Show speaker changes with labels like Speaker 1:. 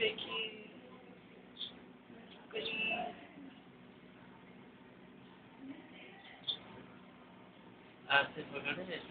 Speaker 1: ver que. Um.
Speaker 2: Ah, você foi ver